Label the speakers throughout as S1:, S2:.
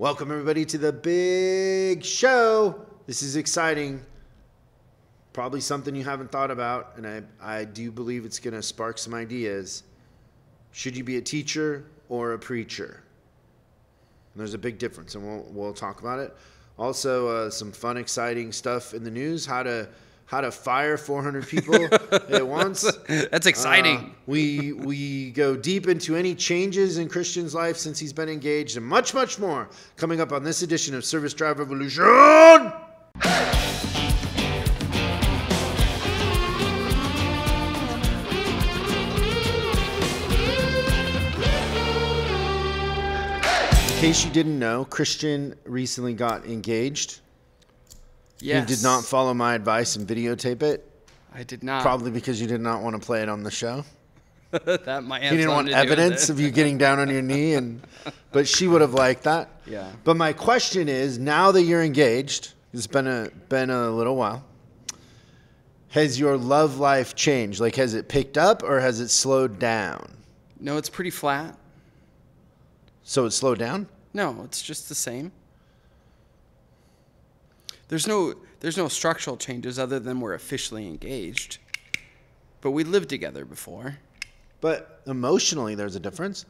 S1: Welcome, everybody, to the big show. This is exciting. Probably something you haven't thought about, and I, I do believe it's going to spark some ideas. Should you be a teacher or a preacher? And there's a big difference, and we'll, we'll talk about it. Also, uh, some fun, exciting stuff in the news how to how to fire 400 people at once.
S2: That's exciting.
S1: Uh, we we go deep into any changes in Christian's life since he's been engaged, and much much more coming up on this edition of Service Drive Revolution. In case you didn't know, Christian recently got engaged.
S2: Yes.
S1: You did not follow my advice and videotape it,
S2: I did not.
S1: probably because you did not want to play it on the show.
S2: that might have
S1: You didn't want
S2: to
S1: evidence of you getting down on your knee, and but she would have liked that.
S2: Yeah.
S1: But my question is, now that you're engaged, it's been a been a little while. Has your love life changed? Like, has it picked up or has it slowed down?
S2: No, it's pretty flat.
S1: So it slowed down.
S2: No, it's just the same. There's no there's no structural changes other than we're officially engaged. But we lived together before.
S1: But emotionally, there's a difference.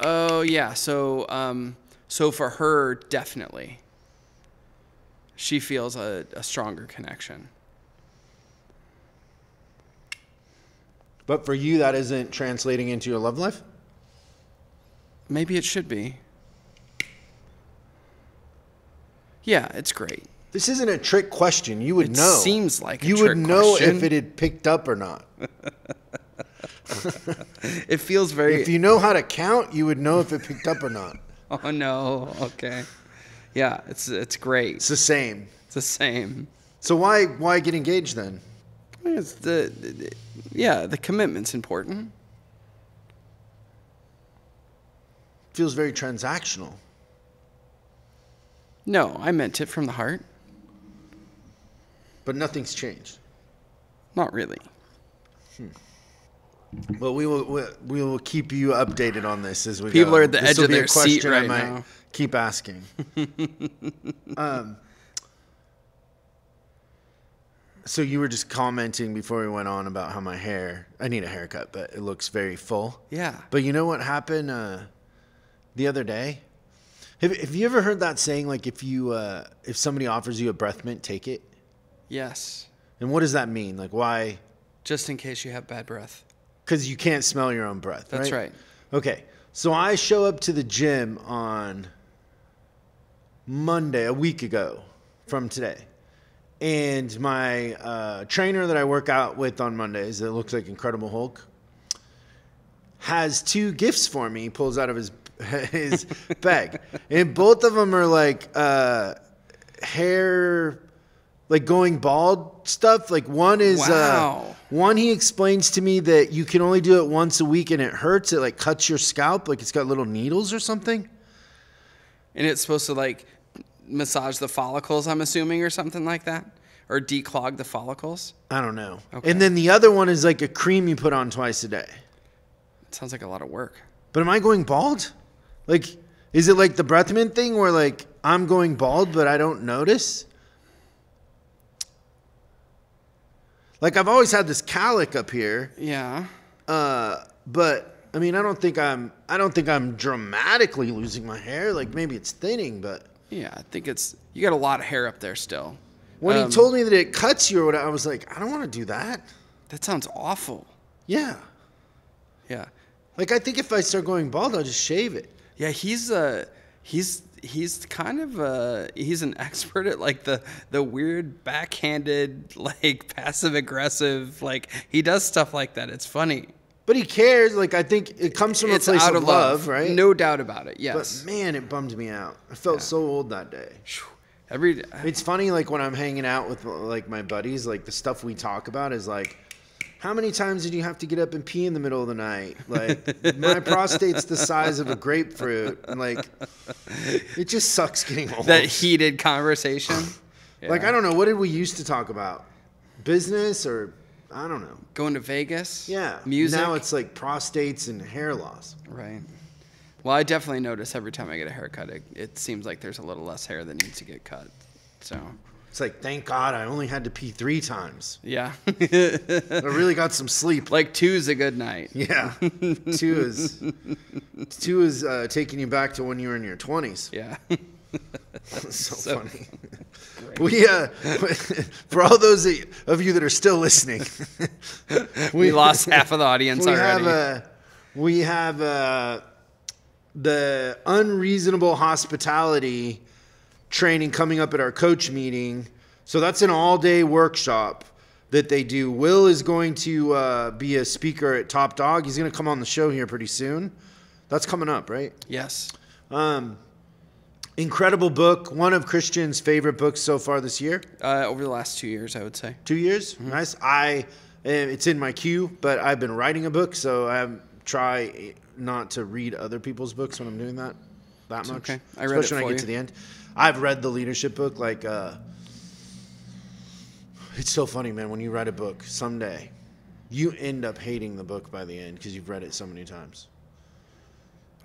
S2: Oh yeah, so um, so for her definitely. She feels a, a stronger connection.
S1: But for you, that isn't translating into your love life.
S2: Maybe it should be. Yeah, it's great.
S1: This isn't a trick question. You would know.
S2: It
S1: know.
S2: seems like a
S1: you would know
S2: question.
S1: if it had picked up or not.
S2: It feels very.
S1: If you know how to count, you would know if it picked up or not.
S2: oh no. Okay. Yeah, it's it's great.
S1: It's the same.
S2: It's the same.
S1: So why why get engaged then?
S2: It's the- the- yeah, the commitment's important.
S1: Feels very transactional.
S2: No, I meant it from the heart.
S1: But nothing's changed.
S2: Not really.
S1: But we will we, we will keep you updated on this as we
S2: People
S1: go.
S2: are at the
S1: This
S2: edge of their seat
S1: question I
S2: right
S1: might
S2: now.
S1: Keep asking. um, so you were just commenting before we went on about how my hair. I need a haircut, but it looks very full.
S2: Yeah.
S1: But you know what happened uh, the other day? Have, have you ever heard that saying like if you uh, if somebody offers you a breath mint, take it?
S2: Yes.
S1: And what does that mean? Like why?
S2: Just in case you have bad breath.
S1: Because you can't smell your own breath.
S2: That's right.
S1: Okay. So I show up to the gym on Monday, a week ago from today. And my uh, trainer that I work out with on Mondays, that looks like Incredible Hulk, has two gifts for me. He pulls out of his his bag, and both of them are like uh, hair, like going bald stuff. Like one is uh, one he explains to me that you can only do it once a week and it hurts. It like cuts your scalp, like it's got little needles or something.
S2: And it's supposed to like massage the follicles, I'm assuming, or something like that? Or declog the follicles?
S1: I don't know.
S2: Okay.
S1: And then the other one is like a cream you put on twice a day.
S2: It sounds like a lot of work.
S1: But am I going bald? Like, is it like the breath mint thing where like I'm going bald but I don't notice? Like I've always had this calic up here,
S2: Yeah.
S1: uh, but I mean I don't think I'm I don't think I'm dramatically losing my hair. Like maybe it's thinning, but
S2: Yeah, I think it's you got a lot of hair up there still.
S1: when
S2: Um,
S1: he told me that it cuts you or whatever, I was like, I don't want to do that.
S2: That sounds awful.
S1: Yeah.
S2: Yeah.
S1: Like I think if I start going bald, I'll just shave it.
S2: Yeah, he's uh he's he's kind of uh he's an expert at like the the weird backhanded like passive aggressive like he does stuff like that. It's funny.
S1: But he cares. Like I think it comes from
S2: it's
S1: a place
S2: out
S1: of love, right?
S2: No doubt about it.
S1: Yeah
S2: but
S1: man, it bummed me out. I felt so old that day.
S2: Every
S1: It's funny, like when I'm hanging out with like my buddies, like the stuff we talk about is like, how many times did you have to get up and pee in the middle of the night? Like my prostate's the size of a grapefruit, and like it just sucks getting old.
S2: that heated conversation.
S1: Like I don't know, what did we used to talk about? Business or I don't know.
S2: going to Vegas.
S1: Yeah.
S2: Music.
S1: Now it's like prostates and hair loss.
S2: right. Well, I definitely notice every time I get a haircut, it, it seems like there's a little less hair that needs to get cut. So,
S1: It's like, thank God I only had to pee three times.
S2: yeah.
S1: I really got some sleep.
S2: like two's a good night.
S1: Yeah, two is two is uh, taking you back to when you were in your twenties.
S2: Yeah.
S1: so,
S2: So-
S1: funny. We uh, for all those of you that are still listening,
S2: we lost half of the audience
S1: we
S2: already.
S1: have uh, we have uh, the unreasonable hospitality training coming up at our coach meeting. So that's an all-day workshop that they do. Will is going to uh, be a speaker at Top Dog. He's going to come on the show here pretty soon. That's coming up, right?
S2: yes.
S1: Um, incredible book. One of Christian's favorite books so far this year.
S2: Uh, over the last two years, I would say.
S1: Two years, nice. I eh, it's in my queue, but I've been writing a book, so I try not to read other people's books when I'm doing that that much.
S2: okay. I read it
S1: Especially when
S2: for
S1: I get
S2: you.
S1: to the end. I've read the leadership book. Like, uh, it's so funny, man. When you write a book, someday you end up hating the book by the end because you've read it so many times.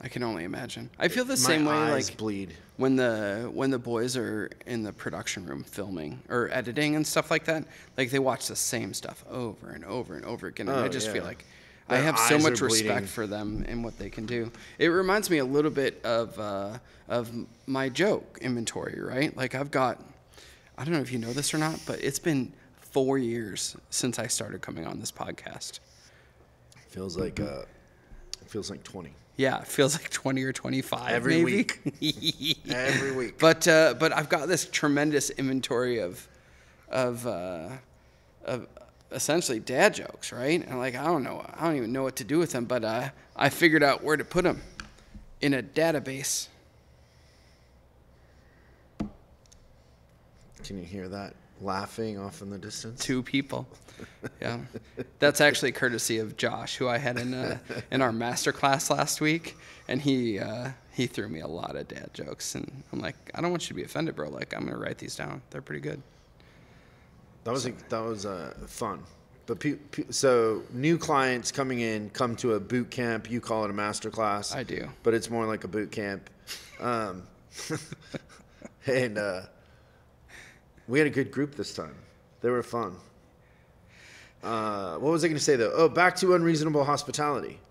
S2: I can only imagine. I feel the same way like
S1: bleed.
S2: when the when the boys are in the production room filming or editing and stuff like that. Like they watch the same stuff over and over and over again. And
S1: Oh,
S2: I just feel
S1: yeah.
S2: I have so much respect
S1: bleeding.
S2: for them and what they can do. It reminds me a little bit of uh, of my joke inventory, right? Like I've got I don't know if you know this or not, but it's been four years since I started coming on this podcast.
S1: Feels like uh, feels like twenty
S2: Yeah, it feels like 20 or 25
S1: Every
S2: maybe.
S1: every week.
S2: But uh, but I've got this tremendous inventory of of uh, of essentially dad jokes, right? And like I don't know, I don't even know what to do with them, but uh, I figured out where to put them in a database.
S1: Can you hear that laughing off in the distance?
S2: Two people. Yeah, that's actually courtesy of Josh, who I had in uh, in our master class last week, and he uh, he threw me a lot of dad jokes, and I'm like, I don't want you to be offended, bro. Like I'm gonna write these down. They're pretty good.
S1: That was that was uh, fun. But pe- pe- so new clients coming in come to a boot camp. You call it a master class.
S2: I do.
S1: but it's more like a boot camp. Um, and uh, we had a good group this time. They were fun. Uh, what was I going to say though? Oh, back to unreasonable hospitality.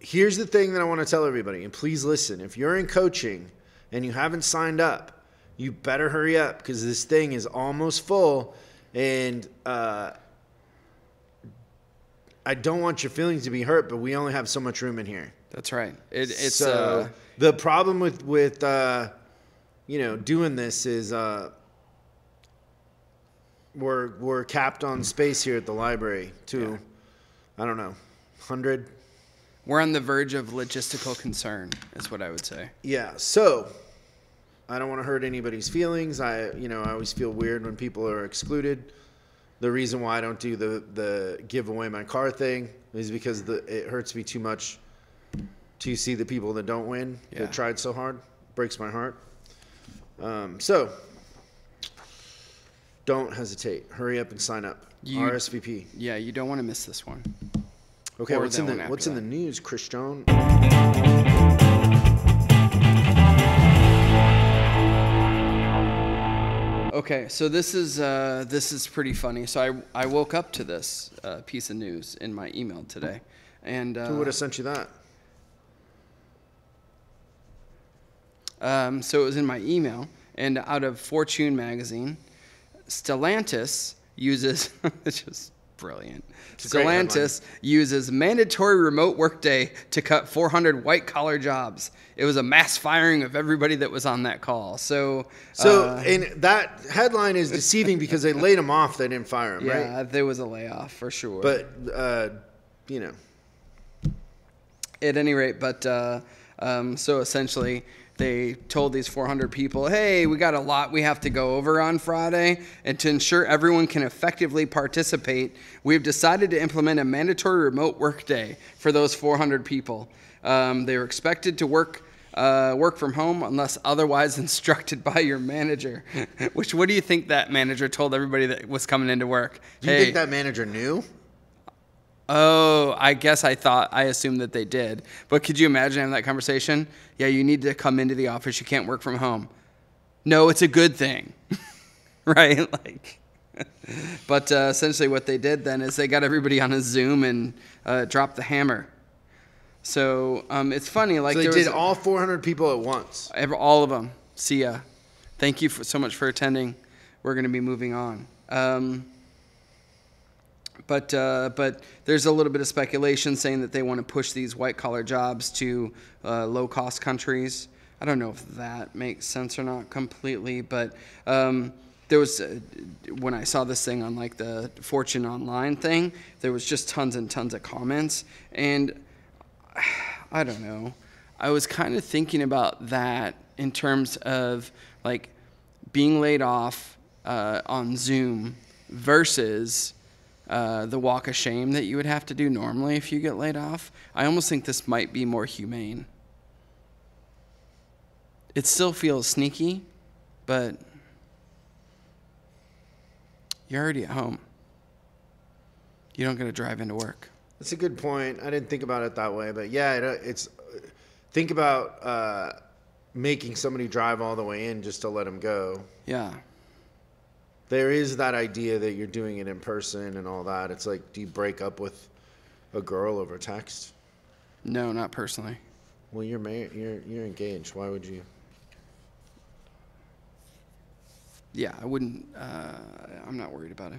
S1: Here's the thing that I want to tell everybody, and please listen. If you're in coaching and you haven't signed up, you better hurry up because this thing is almost full, and uh, I don't want your feelings to be hurt, but we only have so much room in here.
S2: That's right. It, it's
S1: so
S2: uh,
S1: the problem with with uh, you know doing this is uh, we're we're capped on space here at the library to I don't know hundred
S2: we're on the verge of logistical concern, is what I would say.
S1: yeah so I don't want to hurt anybody's feelings. I you know I always feel weird when people are excluded. The reason why I don't do the the give away my car thing is because the it hurts me too much to see the people that don't win
S2: Yeah.
S1: that tried so hard. Breaks my heart. Um, so don't hesitate. Hurry up and sign up.
S2: You-
S1: RSVP
S2: Yeah, you don't want to miss this one.
S1: okay
S2: or
S1: what's in the what's in the news Christian
S2: Okay, so this is uh, this is pretty funny. So I I woke up to this uh, piece of news in my email today, and uh,
S1: who would have sent you that?
S2: Um, so it was in my email, and out of Fortune magazine, Stellantis uses it's just brilliant. Stellantis uses mandatory remote workday to cut 400 white collar jobs. It was a mass firing of everybody that was on that call. So,
S1: so
S2: uh,
S1: and that headline is deceiving because they laid him off they didn't fire him right
S2: yeah, there was a layoff for sure.
S1: but uh, you know
S2: at any rate, but uh, um, so essentially, they told these 400 people, hey, we got a lot we have to go over on Friday. And to ensure everyone can effectively participate, we've decided to implement a mandatory remote work day for those 400 people. Um, they were expected to work. Uh, work from home unless otherwise instructed by your manager. Which, what do you think that manager told everybody that was coming into work?
S1: do you
S2: hey,
S1: think that manager knew
S2: Oh, I guess I thought I assumed that they did. But could you imagine having that conversation? Yeah, you need to come into the office. You can't work from home. No, it's a good thing, right? Like, but uh, essentially, what they did then is they got everybody on a Zoom and uh, dropped the hammer. So um, it's funny, like
S1: So they did all 400 people at once.
S2: Ever, all of them. See ya. Thank you for, so much for attending. We're going to be moving on. Um, but uh, but there's a little bit of speculation saying that they want to push these white collar jobs to uh, low cost countries. I don't know if that makes sense or not completely, but um, there was uh, when I saw this thing on like the Fortune Online thing, there was just tons and tons of comments, and I don't know. I was kind of thinking about that in terms of like being laid off uh, on Zoom versus uh, the walk of shame that you would have to do normally if you get laid off. I almost think this might be more humane. It still feels sneaky, but you're already at home. You don't get to drive into work.
S1: That's a good point. I didn't think about it that way, but yeah, it, uh, it's think about uh, making somebody drive all the way in just to let them go.
S2: Yeah.
S1: There is that idea that you're doing it in person and all that. It's like, do you break up with a girl over text?
S2: No, not personally.
S1: Well, you're married. You're you're engaged. Why would you?
S2: yeah, I wouldn't. Uh, I'm not worried about it.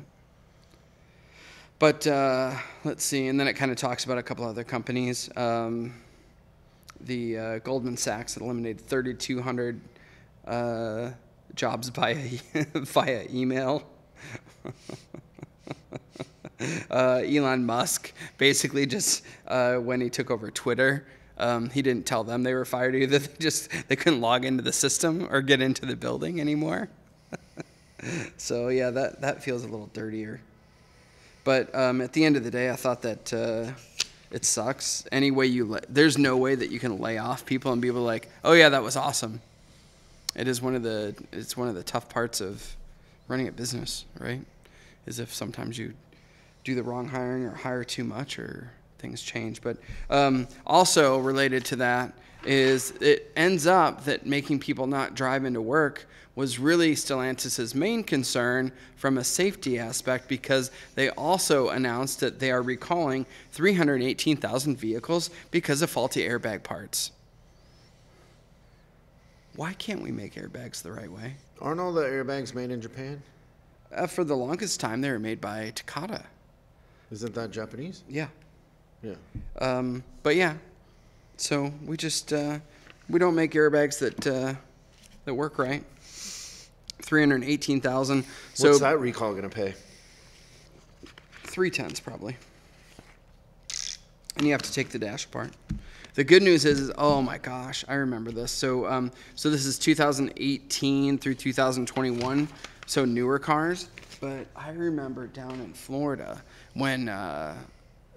S2: But uh, let's see, and then it kind of talks about a couple other companies. Um, the uh, Goldman Sachs that eliminated 3,200 uh, jobs via via email. uh, Elon Musk basically just uh, when he took over Twitter, um, he didn't tell them they were fired either. They just they couldn't log into the system or get into the building anymore. so yeah, that that feels a little dirtier. But um, at the end of the day, I thought that uh, it sucks. Any way you, there's no way that you can lay off people and be like, oh yeah, that was awesome. It is one of the, it's one of the tough parts of running a business, right? Is if sometimes you do the wrong hiring or hire too much or things change. But um, also related to that is it ends up that making people not drive into work was really Stellantis' main concern from a safety aspect because they also announced that they are recalling 318,000 vehicles because of faulty airbag parts. Why can't we make airbags the right way?
S1: Aren't all the airbags made in Japan?
S2: Uh, for the longest time, they were made by Takata.
S1: Isn't that Japanese?
S2: Yeah.
S1: Yeah.
S2: Um, but yeah, so we just uh, we don't make airbags that uh, that work right. Three hundred eighteen thousand. So
S1: What's that recall gonna pay?
S2: three tens probably. And you have to take the dash apart. The good news is, oh my gosh, I remember this. So um, so this is 2018 through 2021, so newer cars. But I remember down in Florida when uh,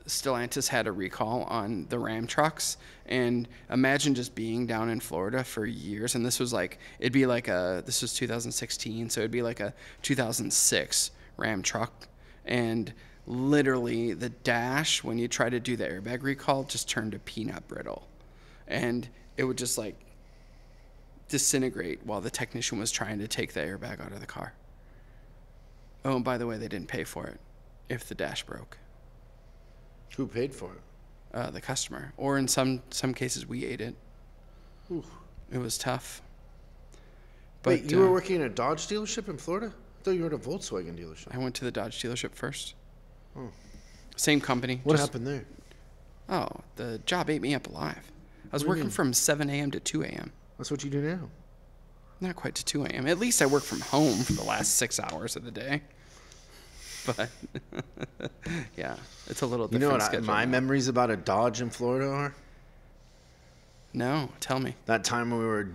S2: Stellantis had a recall on the Ram trucks, and imagine just being down in Florida for years. And this was like it'd be like a this was 2016, so it'd be like a 2006 Ram truck, and literally the dash when you try to do the airbag recall just turned to peanut brittle, and it would just like disintegrate while the technician was trying to take the airbag out of the car. Oh, and by the way, they didn't pay for it if the dash broke.
S1: Who paid for it?
S2: Uh, the customer, or in some some cases, we ate it. It was tough.
S1: Wait, you were
S2: uh,
S1: working in a Dodge dealership in Florida? I thought you were at a Volkswagen dealership.
S2: I went to the Dodge dealership first.
S1: Oh.
S2: Same company.
S1: What
S2: just-
S1: happened there?
S2: Oh, the job ate me up alive. I was working
S1: mean?
S2: from 7 a.m. to 2 a.m.
S1: That's what you do now.
S2: Not quite to 2 a.m. At least I work from home for the last six hours of the day. But yeah, it's a little
S1: You know what I, my
S2: now.
S1: memories about a Dodge in Florida are?
S2: No, tell me.
S1: That time when we were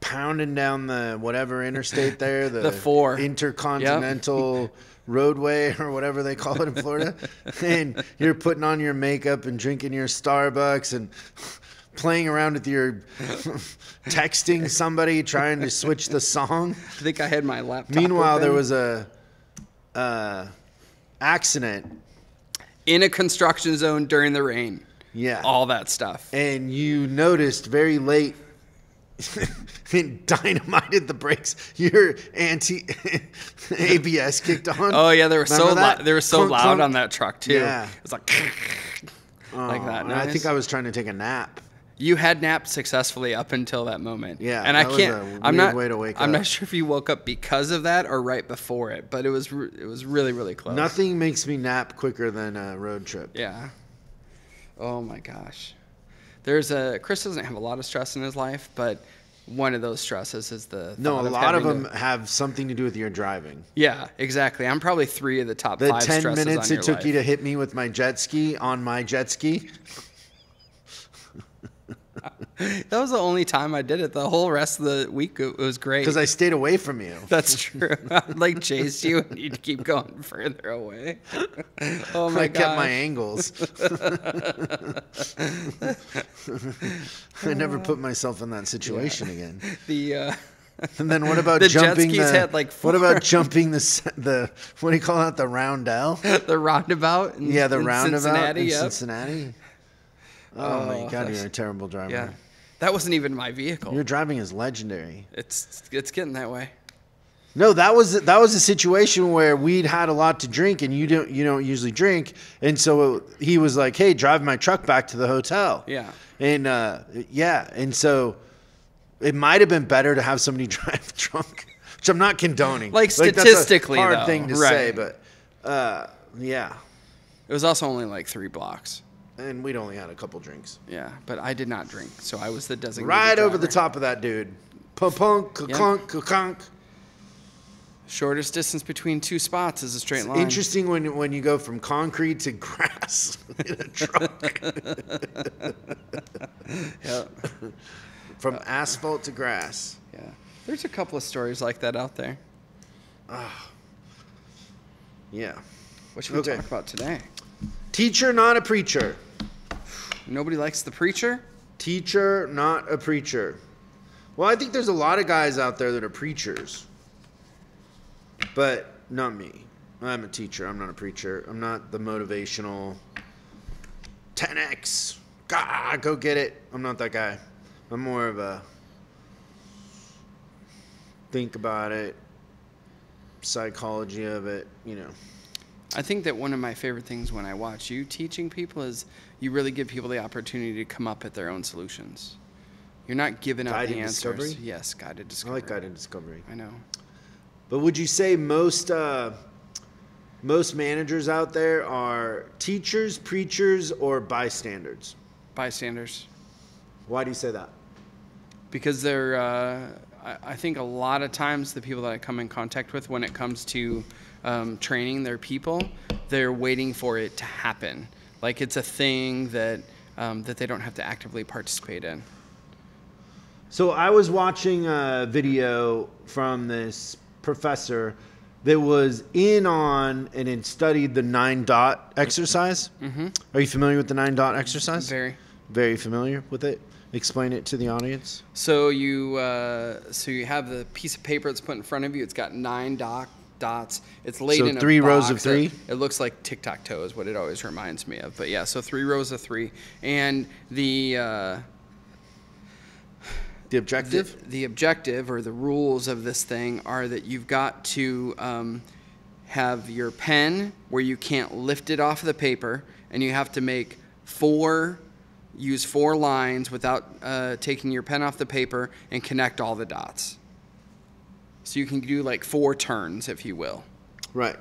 S1: pounding down the whatever interstate there, the,
S2: The four.
S1: intercontinental roadway or whatever they call it in Florida, and you're putting on your makeup and drinking your Starbucks and playing around with your texting somebody trying to switch the song.
S2: I think I had my laptop.
S1: Meanwhile, there was a uh, accident
S2: in a construction zone during the rain.
S1: Yeah.
S2: All that stuff.
S1: and you noticed very late dynamited the brakes. Your anti ABS kicked on.
S2: Oh yeah, they were so
S1: that?
S2: loud. They were so
S1: Clunk,
S2: loud
S1: clunk.
S2: on that truck too.
S1: Yeah.
S2: It's like like that.
S1: And I think. I was trying to take a nap.
S2: You had napped successfully up until that moment.
S1: Yeah,
S2: and I
S1: was
S2: can't. I'm not.
S1: way to wake
S2: I'm
S1: up.
S2: not sure if you woke up because of that or right before it, but it was. It was really really close.
S1: Nothing makes me nap quicker than a road trip.
S2: Yeah. Oh my gosh. There's a Chris doesn't have a lot of stress in his life, but one of those stresses is the
S1: No, a lot of them
S2: to-
S1: have something to do with your driving.
S2: yeah, exactly. I'm probably three of the top
S1: The
S2: five
S1: 10
S2: stresses
S1: minutes it took
S2: life.
S1: you to hit me with my jet ski on my jet ski.
S2: That was the only time I did it. The whole rest of the week it was great.
S1: Because I stayed away from you.
S2: That's true. I'd like chase you and you'd keep going further away. Oh my god.
S1: I kept my angles. I never put myself in that situation again.
S2: The uh,
S1: And then what about
S2: The jet
S1: jumping
S2: skis
S1: the?
S2: had, like,
S1: what about jumping the the what do you call that? The roundel?
S2: the roundabout. In,
S1: Yeah, the roundabout
S2: Cincinnati.
S1: in
S2: yep.
S1: Cincinnati. Oh, my
S2: Oh,
S1: god, you're a terrible driver.
S2: Yeah, that wasn't even my vehicle.
S1: Your driving is legendary.
S2: It's it's getting that way.
S1: No, that was that was a situation where we'd had a lot to drink, and you don't you don't usually drink, and so he was like, "Hey, drive my truck back to the hotel."
S2: Yeah.
S1: and uh, yeah, and so it might have been better to have somebody drive drunk, which I'm not condoning.
S2: Like,
S1: that's a
S2: statistically,
S1: hard
S2: though,
S1: thing to
S2: right.
S1: say, but uh, yeah,
S2: It was also only like three blocks.
S1: And we'd only had a couple drinks.
S2: Yeah, but I did not drink, so I was the designated
S1: Right over the top of that dude. Punk, clunk, clunk.
S2: Shortest distance between two spots is a straight line.
S1: Interesting when when you go from concrete to grass in a truck.
S2: Yeah.
S1: from asphalt to grass.
S2: yeah. There's a couple of stories like that out there. Ah.
S1: Yeah.
S2: What should we
S1: Okay.
S2: talk about today?
S1: Teacher, not a preacher.
S2: Nobody likes the preacher.
S1: Teacher, not a preacher. Well, I think there's a lot of guys out there that are preachers, but not me. I'm a teacher. I'm not a preacher. I'm not the motivational 10x. God, go get it. I'm not that guy. I'm more of a think about it, psychology of it, you know.
S2: I think that one of my favorite things when I watch you teaching people is you really give people the opportunity to come up with their own solutions. You're not giving up
S1: Guided
S2: the answers.
S1: discovery?
S2: Yes, guided discovery.
S1: I like guided discovery.
S2: I know.
S1: But would you say most uh, most managers out there are teachers, preachers, or bystanders?
S2: Bystanders.
S1: Why do you say that?
S2: because they're uh, I, I think a lot of times the people that i come in contact with when it comes to um, training their people they're waiting for it to happen like it's a thing that um, that they don't have to actively participate in
S1: So I was watching a video from this professor that was in on and had studied the nine dot exercise. Mm-hmm. Are you familiar with the nine dot exercise?
S2: very
S1: Very familiar with it. Explain it to the audience.
S2: so you uh, so you have the piece of paper that's put in front of you it's got nine dot dots it's laid
S1: So
S2: in a
S1: three rows of three?
S2: It, it looks like tic-tac-toe is what it always reminds me of but yeah so three rows of three and the uh,
S1: The objective.
S2: The, the objective or the rules of this thing are that you've got to um, have your pen where you can't lift it off the paper, and you have to make four, use four lines without uh, taking your pen off the paper and connect all the dots. So you can do like four turns, if you will.
S1: right.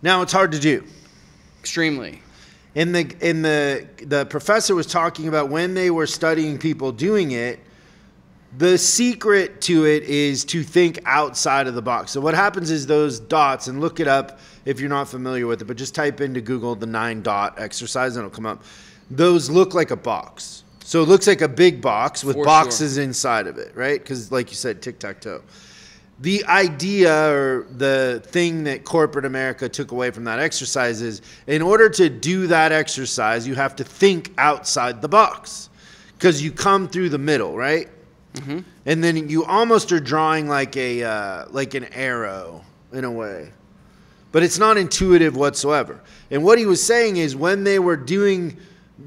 S1: Now it's hard to do.
S2: Extremely.
S1: in the in the the professor was talking about when they were studying people doing it the secret to it is to think outside of the box so what happens is those dots and look it up if you're not familiar with it but just type into google the nine dot exercise and it'll come up those look like a box so it looks like a big box with
S2: For sure.
S1: boxes inside of it right because like you said tic-tac-toe the idea or the thing that corporate America took away from that exercise is in order to do that exercise, you have to think outside the box because you come through the middle, right? And then you almost are drawing like a uh, like an arrow in a way. but it's not intuitive whatsoever. And what he was saying is when they were doing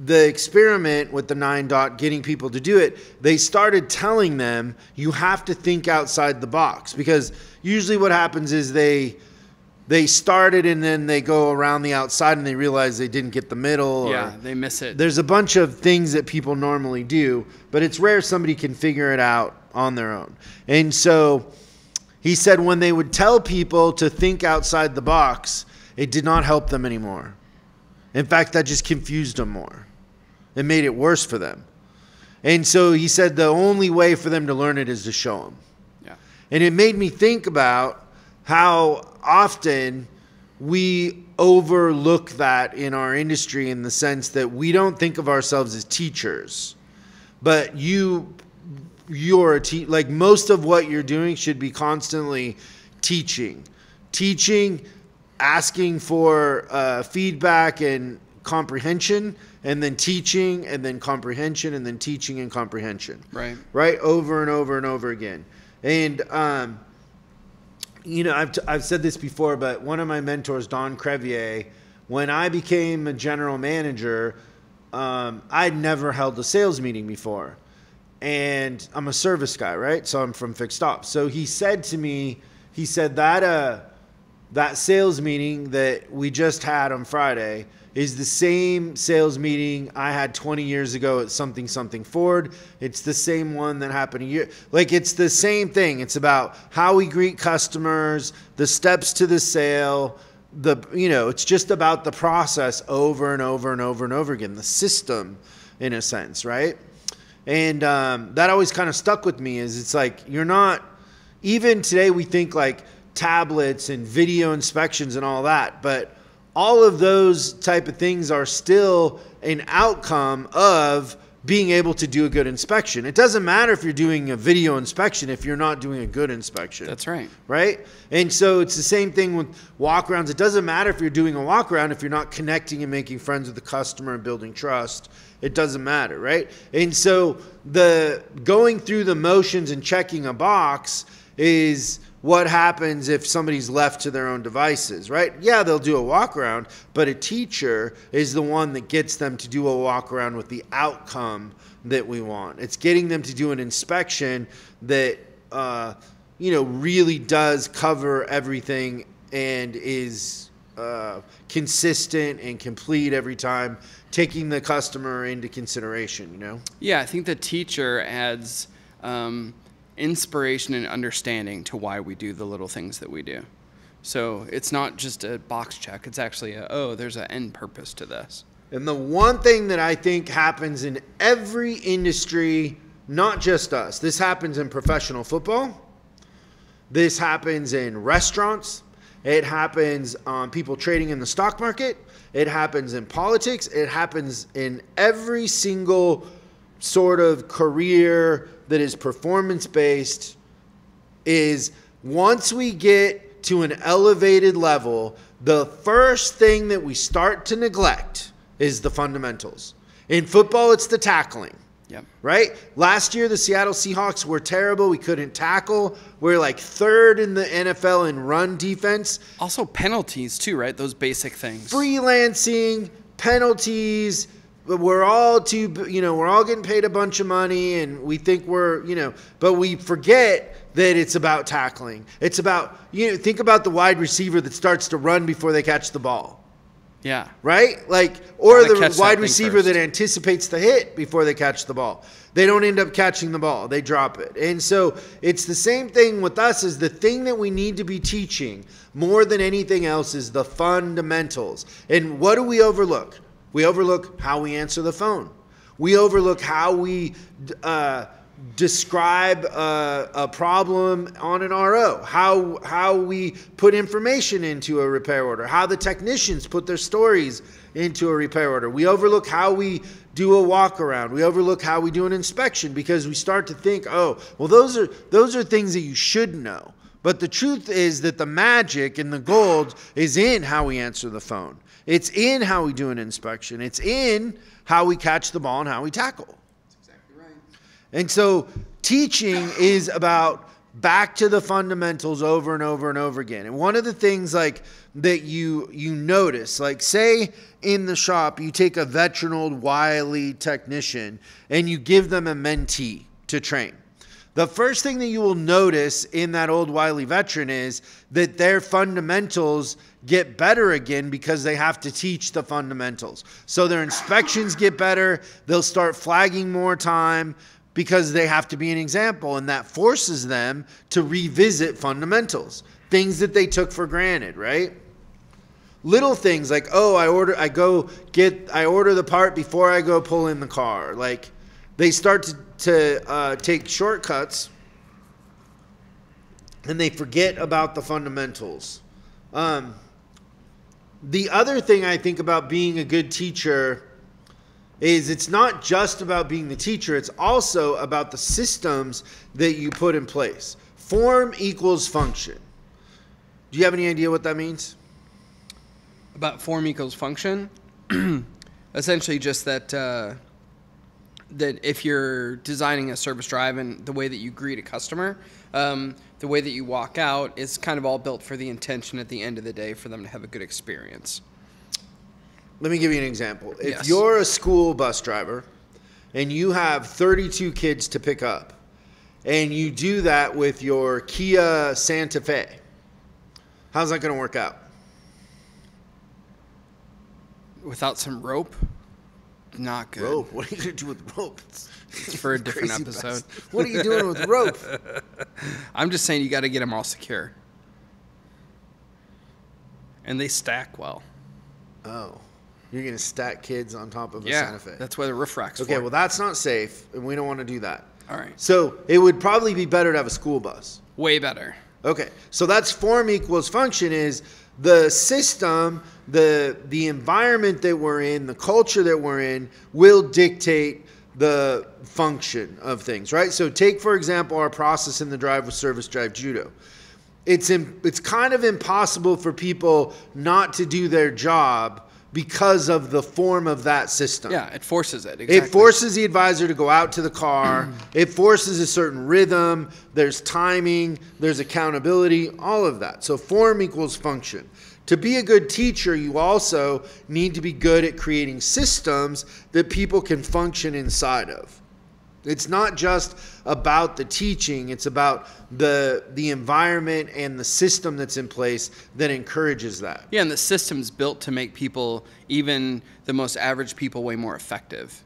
S1: the experiment with the nine dot, getting people to do it, they started telling them you have to think outside the box because usually what happens is they they started and then they go around the outside and they realize they didn't get the middle.
S2: Yeah,
S1: or,
S2: they miss it.
S1: there's a bunch of things that people normally do, but it's rare somebody can figure it out on their own. And so he said when they would tell people to think outside the box, it did not help them anymore. In fact, that just confused them more. It made it worse for them. And so he said the only way for them to learn it is to show them.
S2: Yeah.
S1: And it made me think about how often we overlook that in our industry in the sense that we don't think of ourselves as teachers. But you you're a te- like most of what you're doing should be constantly teaching. Teaching, asking for uh, feedback and comprehension and then teaching and then comprehension and then teaching and comprehension.
S2: Right.
S1: right? Over and over and over again. And um, you know I've, t- I've said this before but one of my mentors don crevier when i became a general manager um, i'd never held a sales meeting before. And i'm a service guy right? So i'm from fixed ops. So he said to me he said that uh, that sales meeting that we just had on Friday is the same sales meeting I had 20 years ago at something something Ford. It's the same one that happened a year. Like it's the same thing. It's about how we greet customers, the steps to the sale, the you know, it's just about the process over and over and over and over again, the system in a sense, right? And um, that always kind of stuck with me is it's like you're not even today we think like tablets and video inspections and all that but all of those type of things are still an outcome of being able to do a good inspection it doesn't matter if you're doing a video inspection if you're not doing a good inspection
S2: That's right.
S1: right? And so it's the same thing with walk arounds. It doesn't matter if you're doing a walk around if you're not connecting and making friends with the customer and building trust. It doesn't matter, right? And so the going through the motions and checking a box is what happens if somebody's left to their own devices, right? Yeah, they'll do a walk around, but a teacher is the one that gets them to do a walk around with the outcome that we want. It's getting them to do an inspection that uh, you know really does cover everything and is uh, consistent and complete every time, taking the customer into consideration. You know.
S2: Yeah, I think the teacher adds um, inspiration and understanding to why we do the little things that we do. So it's not just a box check. It's actually a, oh, there's an end purpose to this.
S1: And the one thing that I think happens in every industry, not just us, this happens in professional football, this happens in restaurants, it happens on people trading in the stock market, it happens in politics, it happens in every single sort of career that is performance based is once we get to an elevated level, the first thing that we start to neglect is the fundamentals. In football, it's the tackling,
S2: Yep.
S1: right? Last year, the Seattle Seahawks were terrible. We couldn't tackle. We're like third in the NFL in run defense.
S2: Also penalties too, right? Those basic things.
S1: Freelancing, penalties. But We're all too, you know, we're all getting paid a bunch of money and we think we're, you know, but we forget that it's about tackling. It's about, you know, think about the wide receiver that starts to run before they catch the ball.
S2: Yeah.
S1: right? Like, or the
S2: that
S1: wide receiver that anticipates the hit before they catch the ball. They don't end up catching the ball; they drop it. And so it's the same thing with us. Is the thing that we need to be teaching more than anything else is the fundamentals. And what do we overlook? We overlook how we answer the phone. We overlook how we. Uh, describe a, a problem on an RO, how how we put information into a repair order, how the technicians put their stories into a repair order. We overlook how we do a walk around. We overlook how we do an inspection because we start to think, "Oh, well those are those are things that you should know." But the truth is that the magic and the gold is in how we answer the phone. It's in how we do an inspection. It's in how we catch the ball and how we tackle. That's exactly right. And so teaching is about back to the fundamentals over and over and over again. And one of the things like that you you notice, like say in the shop, you take a veteran old wily technician and you give them a mentee to train. The first thing that you will notice in that old wily veteran is that their fundamentals get better again because they have to teach the fundamentals. So their inspections get better, they'll start flagging more time because they have to be an example and that forces them to revisit fundamentals, things that they took for granted, right? Little things like, "Oh, I order I go get I order the part before I go pull in the car." Like they start to to uh, take shortcuts and they forget about the fundamentals. Um, the other thing I think about being a good teacher is it's not just about being the teacher, it's also about the systems that you put in place. Form equals function. Do you have any idea what that means?
S2: About form equals function, essentially just that uh, that if you're designing a service drive and the way that you greet a customer, um, the way that you walk out is kind of all built for the intention at the end of the day for them to have a good experience.
S1: Let me give you an example. If
S2: Yes.
S1: you're a school bus driver and you have 32 kids to pick up, and you do that with your Kia Santa Fe, how's that going to work out?
S2: Without some rope, not good.
S1: Rope. What are you going to do with rope?
S2: It's for a different episode.
S1: bus. What are you doing with rope?
S2: I'm just saying you got to get them all secure. And they stack well.
S1: Oh, you're going to stack kids on top of a
S2: yeah,
S1: Santa Fe.
S2: that's why the roof rack's
S1: Okay,
S2: for.
S1: well, that's not safe, and we don't want to do that.
S2: all right,
S1: So it would probably be better to have a school bus.
S2: way better.
S1: Okay, so that's form equals function is the system, the the environment that we're in, the culture that we're in will dictate the function of things, right? So take for example our process in the drive with service drive judo. It's im- it's kind of impossible for people not to do their job because of the form of that system.
S2: Yeah, it forces it.
S1: It forces the advisor to go out to the car. it forces a certain rhythm. There's timing. There's accountability. All of that. So form equals function. To be a good teacher, you also need to be good at creating systems that people can function inside of. It's not just about the teaching, it's about the the environment and the system that's in place that encourages that.
S2: Yeah, and the system's built to make people, even the most average people, way more effective.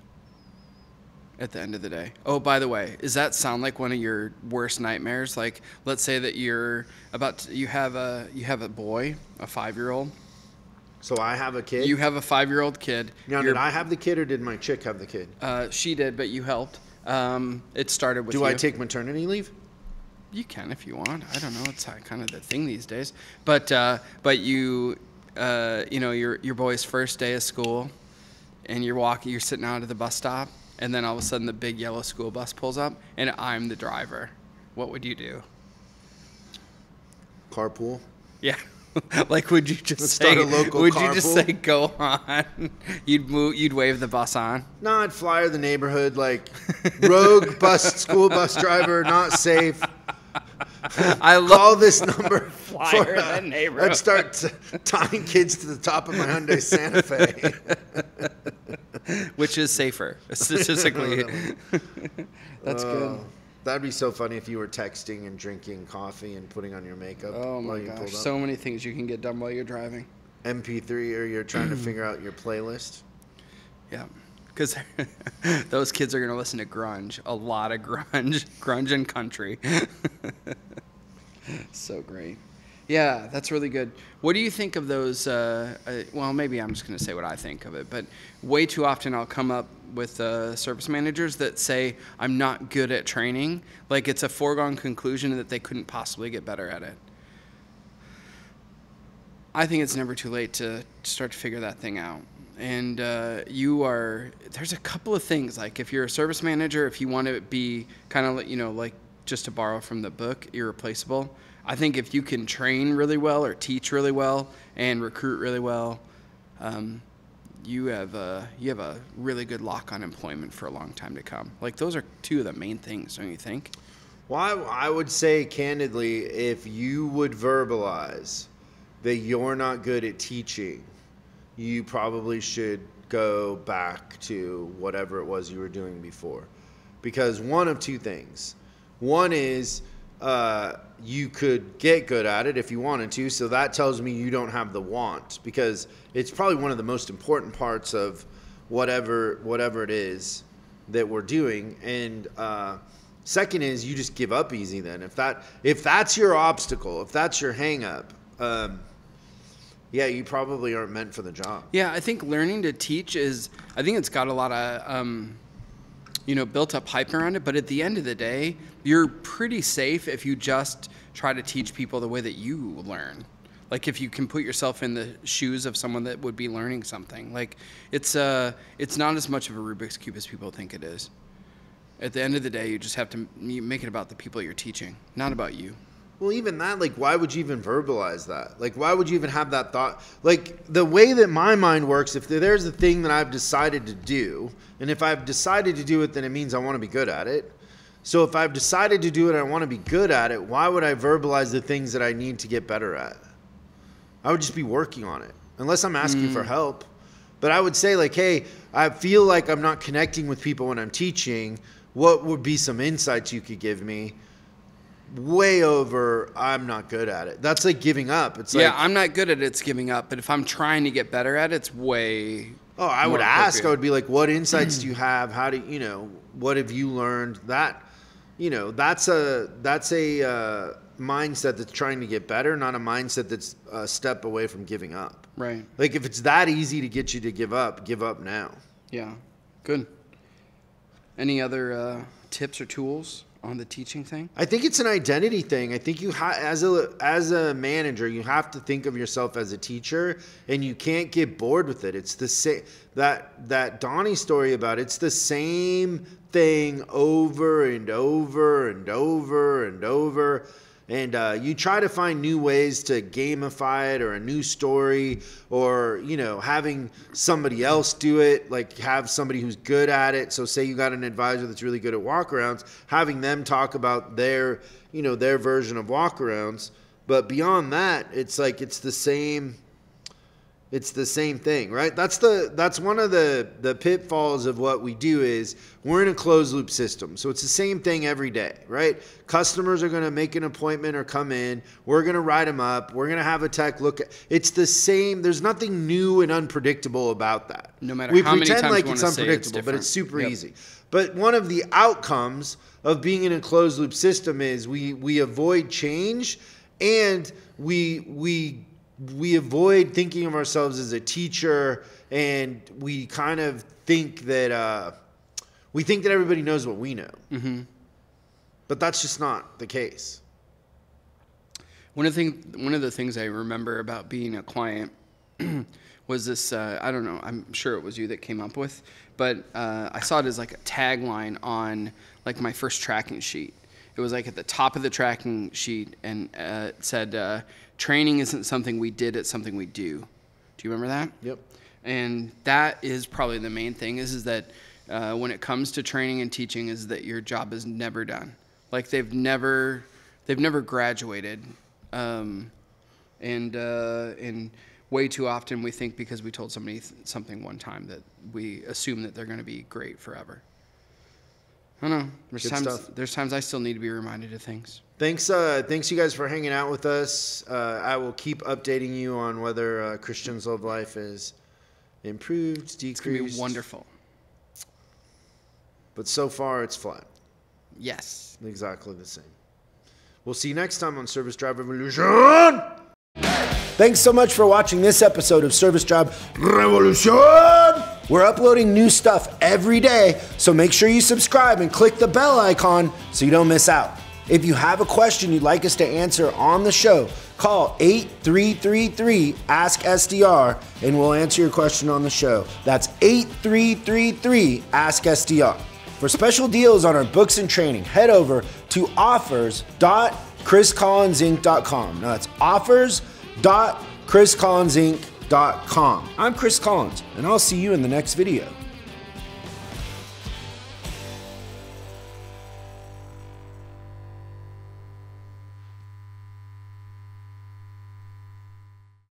S2: At the end of the day. Oh, by the way, does that sound like one of your worst nightmares? Like, let's say that you're about to, you have a you have a boy, a five year old.
S1: So I have a kid.
S2: You have a five year old kid.
S1: now,
S2: You're-
S1: did I have the kid or did my chick have the kid?
S2: Uh, she did, but you helped. Um, it started with
S1: Do
S2: you.
S1: I take maternity leave?
S2: You can if you want. I don't know. It's kind of the thing these days. But uh, but you uh, you know your your boy's first day of school, and you're walking. You're sitting out at the bus stop, and then all of a sudden the big yellow school bus pulls up, and I'm the driver. What would you do?
S1: Carpool.
S2: Yeah. like would you just
S1: Let's
S2: say
S1: start a local
S2: would you just say go on you'd move you'd wave the bus on
S1: No, I'd flyer the neighborhood like rogue bus school bus driver not safe.
S2: i love
S1: Call this number.
S2: Flyer the uh, neighborhood.
S1: I'd start t- tying kids to the top of my Hyundai Santa Fe.
S2: which is safer statistically that's good
S1: Oh, That'd be so funny if you were texting and drinking coffee and putting on your makeup.
S2: Oh
S1: while
S2: my
S1: you
S2: gosh,
S1: up.
S2: so many things you can get done while you're driving.
S1: MP3 or you're trying to figure out your playlist.
S2: Yeah. Because those kids are going to listen to grunge, a lot of grunge, grunge and country. so great. Yeah, that's really good. What do you think of those? Uh, uh, well, maybe I'm just going to say what I think of it, but way too often I'll come up with uh, service managers that say I'm not good at training. Like it's a foregone conclusion that they couldn't possibly get better at it. I think it's never too late to start to figure that thing out. And uh, you are there's a couple of things like if you're a service manager, if you want to be kind of you know like just to borrow from the book, irreplaceable. I think if you can train really well or teach really well and recruit really well, um, you have a you have a really good lock on employment for a long time to come. Like those are two of the main things, don't you think?
S1: Well, I, I would say candidly, if you would verbalize that you're not good at teaching, you probably should go back to whatever it was you were doing before. Because one of two things. One is uh, you could get good at it if you wanted to, so that tells me you don't have the want because it's probably one of the most important parts of whatever whatever it is that we're doing. And uh, second is you just give up easy. Then if that if that's your obstacle, if that's your hangup, um, yeah, you probably aren't meant for the job.
S2: Yeah, I think learning to teach is. I think it's got a lot of. Um, you know, built up hype around it, but at the end of the day, you're pretty safe if you just try to teach people the way that you learn. Like if you can put yourself in the shoes of someone that would be learning something. Like it's uh it's not as much of a Rubik's cube as people think it is. At the end of the day, you just have to make it about the people you're teaching, not about you.
S1: Well, even that, like, why would you even verbalize that? Like, why would you even have that thought? Like, the way that my mind works, if there's a thing that I've decided to do, and if I've decided to do it, then it means I want to be good at it. So if I've decided to do it, I want to be good at it. Why would I verbalize the things that I need to get better at? I would just be working on it, unless I'm asking mm. for help. But I would say, like, hey, I feel like I'm not connecting with people when I'm teaching. What would be some insights you could give me? Way over I'm not good at it. That's like giving up. It's
S2: yeah,
S1: like,
S2: I'm not good at it, it's giving up. But if I'm trying to get better at it, it's way
S1: Oh, I would ask. I would be like, what insights do you have? How do you know, what have you learned? That you know, that's a that's a uh, mindset that's trying to get better, not a mindset that's a step away from giving up.
S2: Right.
S1: Like if it's that easy to get you to give up, give up now.
S2: Yeah. Good. Any other uh, tips or tools? On the teaching thing?
S1: I think it's an identity thing. I think you ha- as a as a manager, you have to think of yourself as a teacher, and you can't get bored with it. It's the same that that Donnie story about it's the same thing over and over and over and over and uh, you try to find new ways to gamify it or a new story or you know having somebody else do it like have somebody who's good at it. So say you got an advisor that's really good at walkarounds having them talk about their you know their version of walkarounds. But beyond that it's like it's the same it's the same thing right? That's the that's one of the the pitfalls of what we do is we're in a closed loop system. So it's the same thing every day right? Customers are going to make an appointment or come in. We're going to write them up. We're going to have a tech look at it's the same there's nothing new and unpredictable about that.
S2: No matter we how pretend many times like it's unpredictable
S1: it's but it's super yep. easy. But one of the outcomes of being in a closed loop system is we we avoid change and we we we avoid thinking of ourselves as a teacher and we kind of think that uh, we think that everybody knows what we know mm-hmm. but that's just not the case
S2: one of the thing, one of the things I remember about being a client was this. Uh, I don't know. I'm sure it was you that came up with, but uh, I saw it as like a tagline on like my first tracking sheet. It was like at the top of the tracking sheet, and uh, it said, uh, training isn't something we did, it's something we do. Do you remember that?
S1: Yep.
S2: And that is probably the main thing is, is that uh, when it comes to training and teaching is that your job is never done. Like they've never, they've never graduated. Um, and, uh, and way too often we think because we told somebody th- something one time that we assume that they're going to be great forever. I don't know. There's Good times, stuff. there's times I still need to be reminded of things.
S1: Thanks, uh, thanks you guys for hanging out with us. Uh, I will keep updating you on whether uh, Christian's love life is improved, decreased. It's gonna
S2: be wonderful.
S1: But so far, it's flat.
S2: Yes.
S1: Exactly the same. We'll see you next time on Service Drive Revolution. Thanks so much for watching this episode of Service Drive Revolution. We're uploading new stuff every day, so make sure you subscribe and click the bell icon so you don't miss out. If you have a question you'd like us to answer on the show, call 8333 Ask SDR and we'll answer your question on the show. That's 8333 Ask SDR. For special deals on our books and training, head over to offers.chriscollinsinc.com. Now that's offers.chriscollinsinc.com. I'm Chris Collins, and I'll see you in the next video.